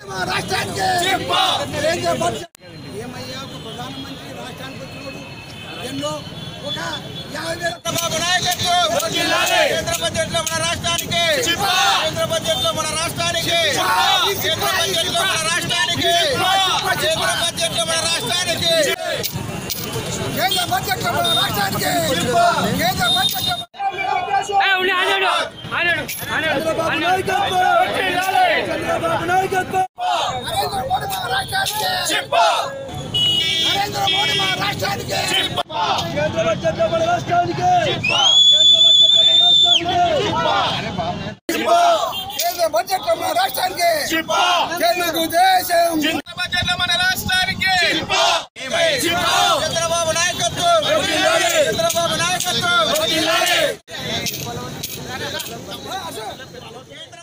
మా రాష్ట్రానికి నరేంద్ర మోడీ ఏమయ్యా ఒక ప్రధానమంత్రి రాష్ట్రానికి వచ్చినోడు ఎన్నో ఒక యాభై వేల చంద్రబాబు నాయకత్వం కేంద్ర బడ్జెట్ లో మన రాష్ట్రానికి కేంద్ర బడ్జెట్ లో మన రాష్ట్రానికి కేంద్ర బడ్జెట్ లో మన రాష్ట్రానికి కేంద్ర బడ్జెట్ లో మన రాష్ట్రానికి కేంద్ర బడ్జెట్ లో మన రాష్ట్రానికి కేంద్ర బడ్జెట్ లో నరేంద్ర మోడీ చిప్పా నరేంద్ర మోడీ మా రాష్ట్రానికి చిప్పా కేంద్ర బడ్జెట్ మన రాష్ట్రానికి చిప్పా కేంద్ర బడ్జెట్ మన రాష్ట్రానికి చిప్పా తెలుగు దేశం కేంద్ర బడ్జెట్ మన రాష్ట్రానికి చిప్పా చిప్పా చంద్రబాబు నాయకత్వం చంద్రబాబు నాయకత్వం కేంద్ర